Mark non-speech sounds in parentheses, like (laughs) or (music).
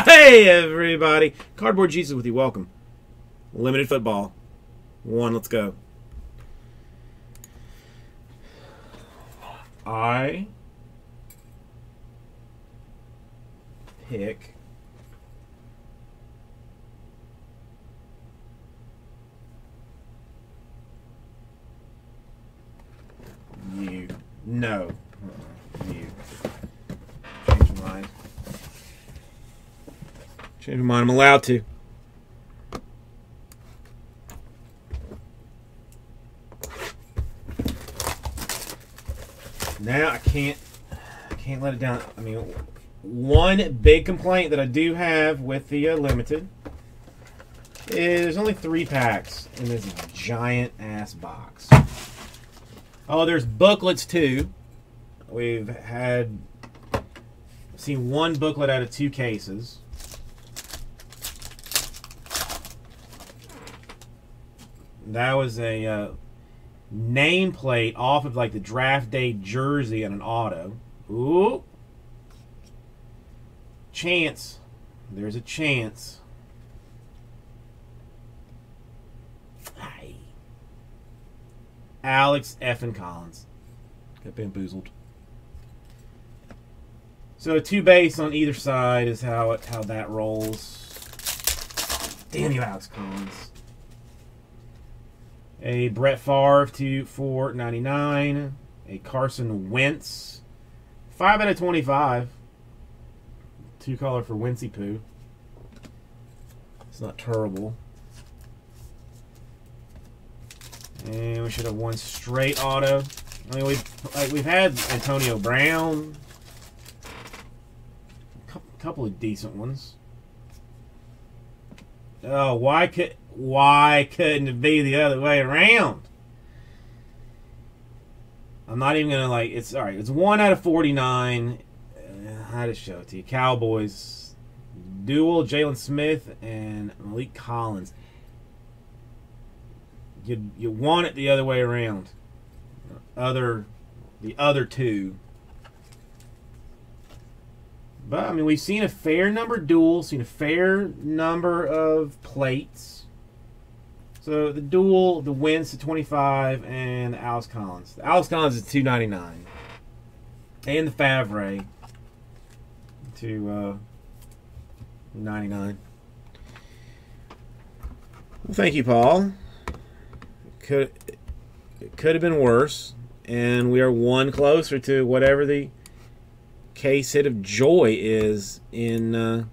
(laughs) hey, everybody. Cardboard Jesus with you. Welcome. Limited football. One, let's go. I pick you. No. Uh-uh. You. Change my mind. Change my mind. I'm allowed to. Now I can't. I can't let it down. I mean, one big complaint that I do have with the uh, limited is there's only three packs in this giant ass box. Oh, there's booklets too. We've had seen one booklet out of two cases. That was a uh, nameplate off of like the draft day jersey on an auto. Ooh. Chance. There's a chance. Hi. Alex F. and Collins. Got bamboozled. So two base on either side is how it, how that rolls. Damn you, Alex Collins. A Brett Favre to 499. A Carson Wentz. 5 out of 25. Two color for Wincy Poo. It's not terrible. And we should have one straight auto. I mean, we've like we've had Antonio Brown, a couple of decent ones. Oh, why could why couldn't it be the other way around? I'm not even gonna like. It's all right. It's one out of 49. Uh, I just show it to you. Cowboys dual: Jaylon Smith and Maliek Collins. You you want it the other way around. Other, the other two. But I mean, we've seen a fair number of duals, seen a fair number of plates. So the dual, the Wentz to 25, and the Alex Collins. The Alex Collins is 299, and the Favre to uh, 99. Well, thank you, Paul. Could it could have been worse, and we are one closer to whatever the case hit of joy is in uh,